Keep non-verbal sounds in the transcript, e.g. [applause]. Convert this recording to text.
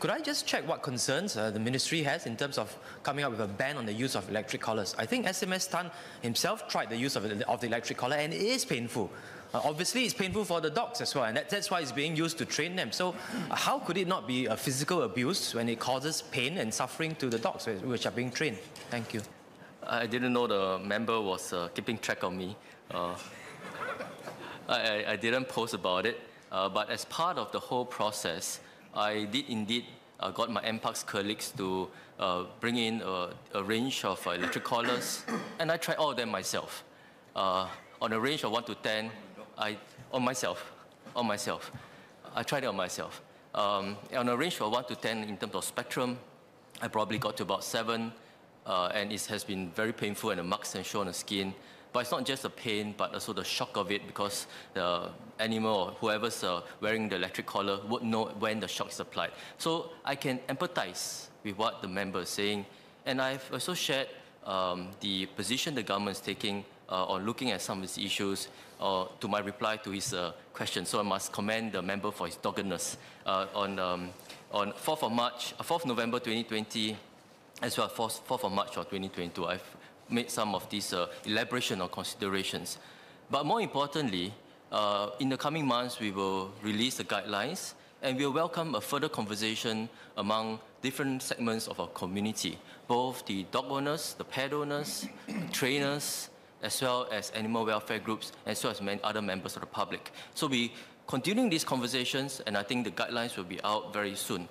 Could I just check what concerns uh, the ministry has in terms of coming up with a ban on the use of electric collars? I think SMS Tan himself tried the use of, of the electric collar and it is painful. Uh, obviously, it's painful for the dogs as well, and that, that's why it's being used to train them. So, how could it not be a physical abuse when it causes pain and suffering to the dogs which are being trained? Thank you. I didn't know the member was uh, keeping track of me. Uh, I, I, didn't post about it, uh, but as part of the whole process, I did indeed uh, got my NParks colleagues to uh, bring in a, a range of uh, electric collars, [coughs] and I tried all of them myself. on a range of 1 to 10, I, on myself, on myself. I tried it on myself. Um, on a range of 1 to 10 in terms of spectrum, I probably got to about 7, uh, and it has been very painful and the marks and show on the skin. But it's not just the pain, but also the shock of it because the animal or whoever's uh, wearing the electric collar would know when the shock is applied. So I can empathize with what the member is saying. And I've also shared um, the position the government is taking uh, on looking at some of these issues uh, to my reply to his uh, question. So I must commend the member for his doggedness. Uh, on, um, on 4th of March, 4th uh, November 2020, as well as 4th, 4th of March of 2022, I've made some of these uh, elaboration or considerations. But more importantly, in the coming months, we will release the guidelines and we'll welcome a further conversation among different segments of our community, both the dog owners, the pet owners, trainers, as well as animal welfare groups, as well as many other members of the public. So we continuing these conversations, and I think the guidelines will be out very soon.